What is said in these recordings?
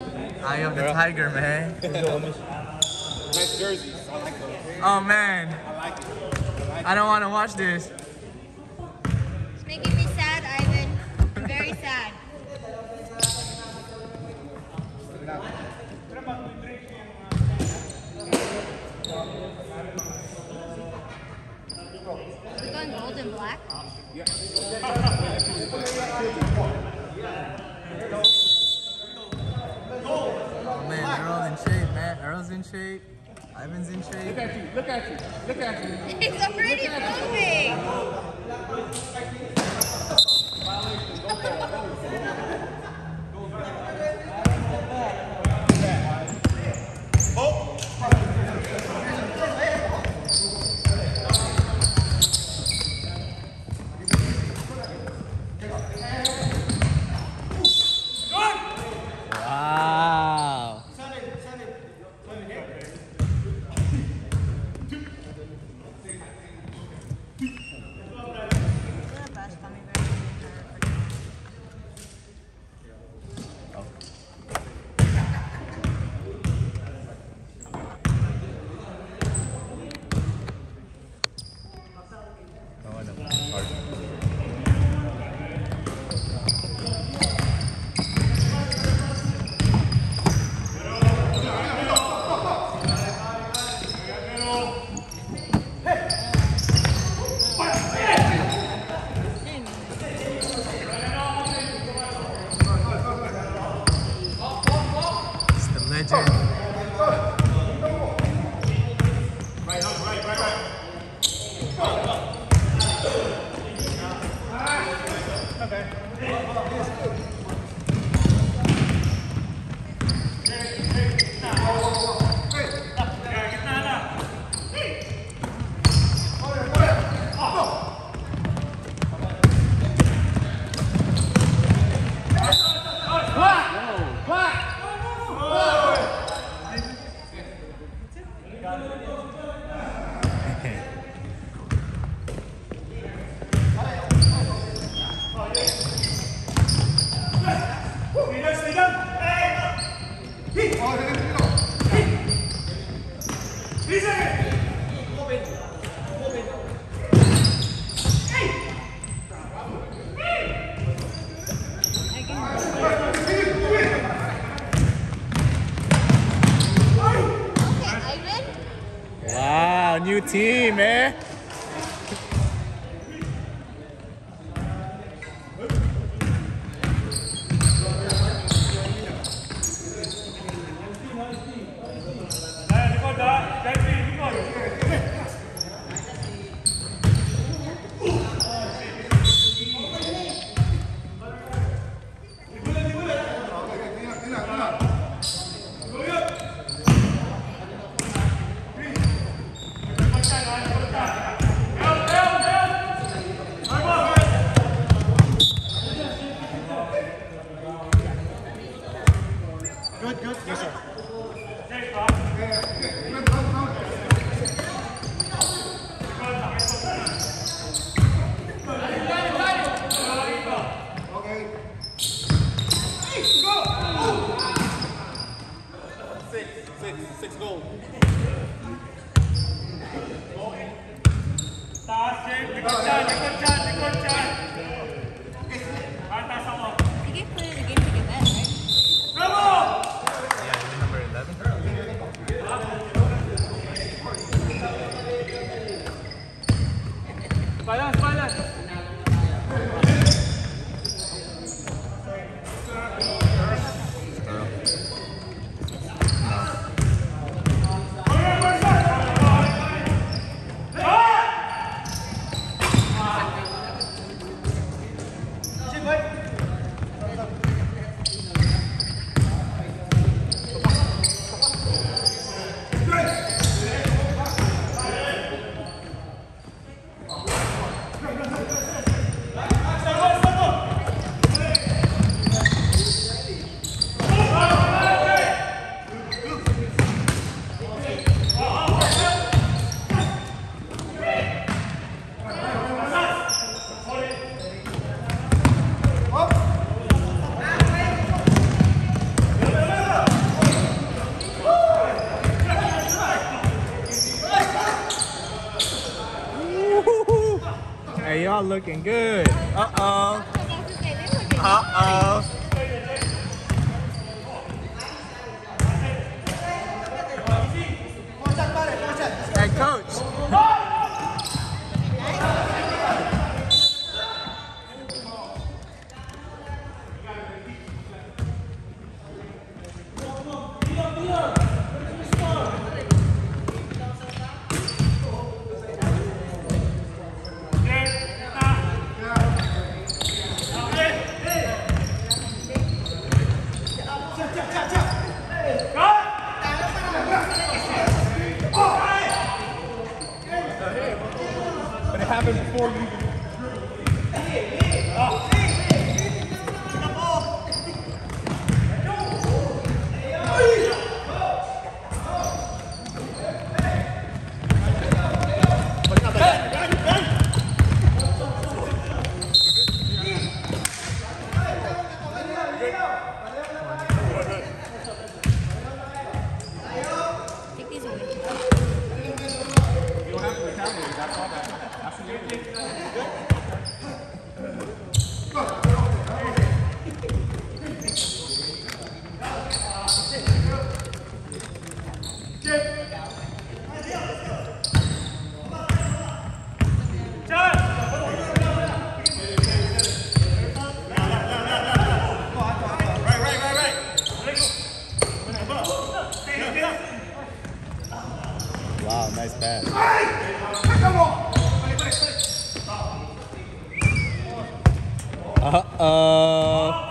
Eye of the tiger, man. Nice jerseys. I like those. Oh man, I like it. I like I don't want to watch this. Man. Earl's in shape. Ivan's in shape. Look at you. Look at you. Look at you. It's already moving. It's man. Hey, y'all looking good. Uh oh. I was Uh-oh.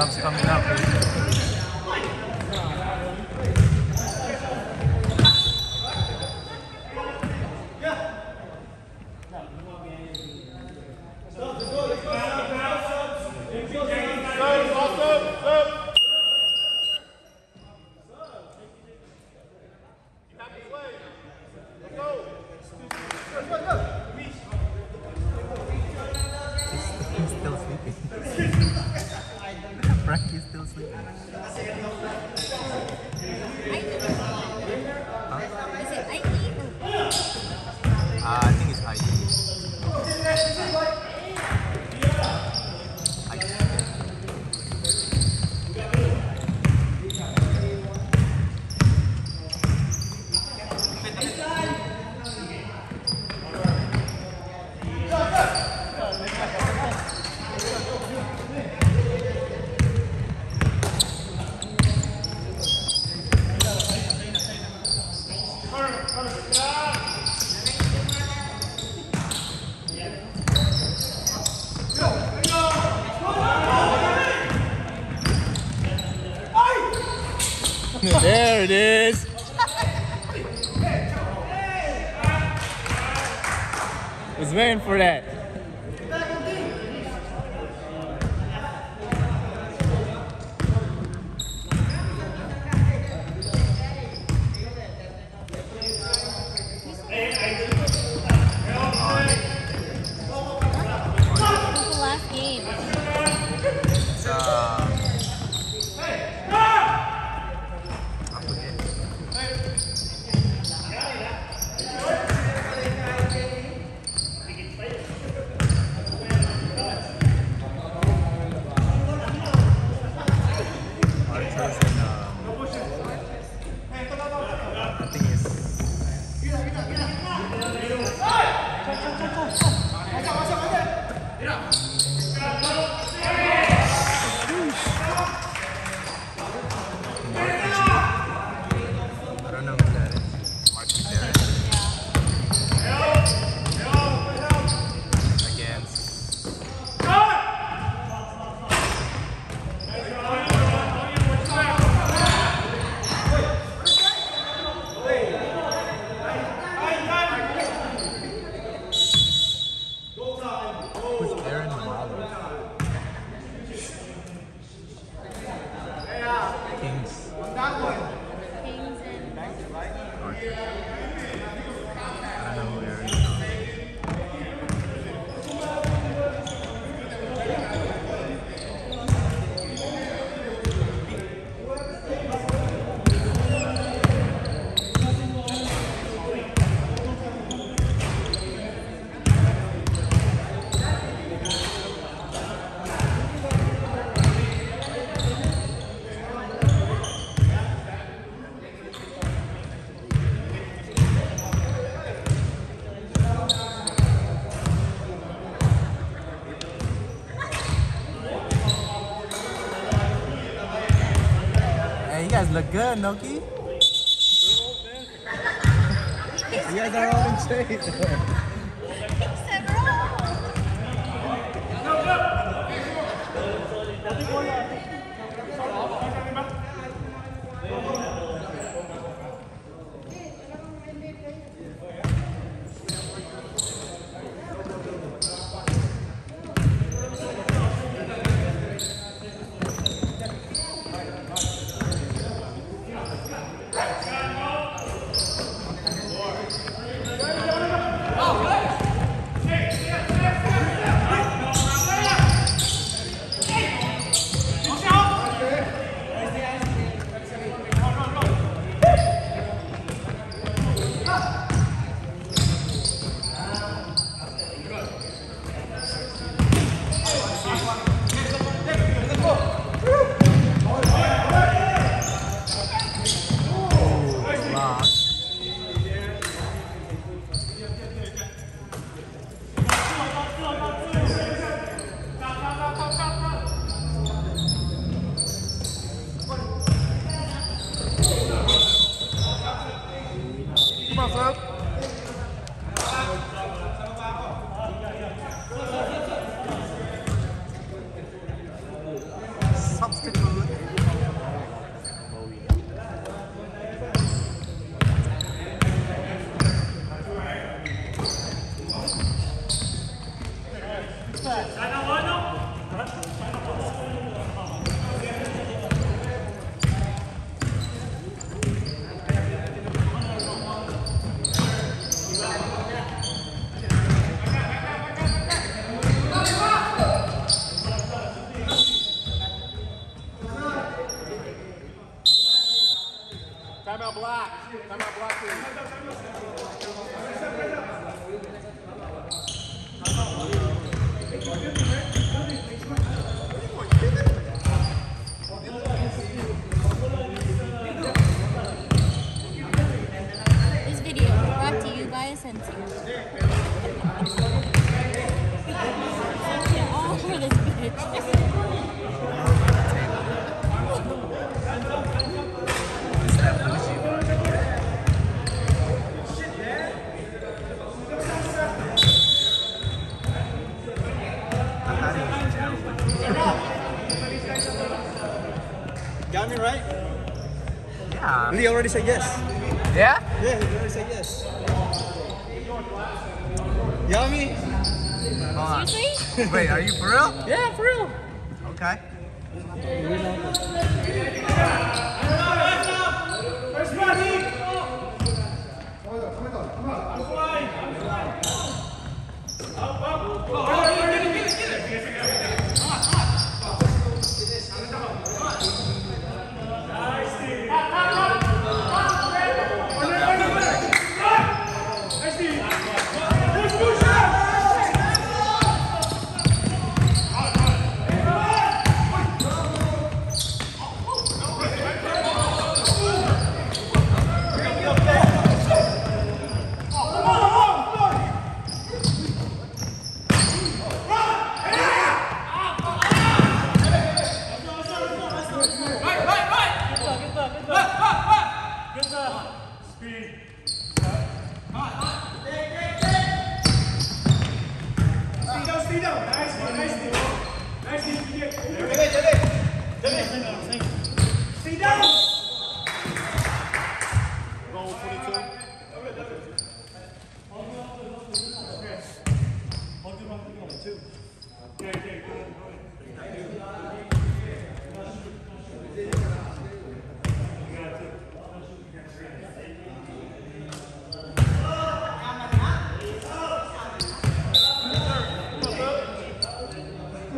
stuff's coming up. There it is. I Was waiting for that. Yeah. look good, Noki. you guys are all in shape. Got me right? Yeah. Lee already said yes. Yeah? Yeah, he already said yes. Yummy. Seriously? Wait, are you for real? yeah, for real. Okay.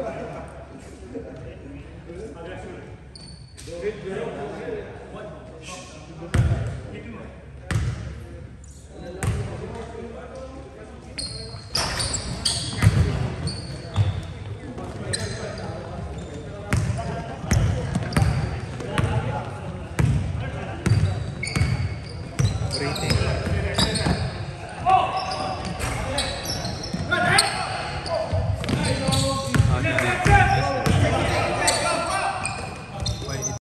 네.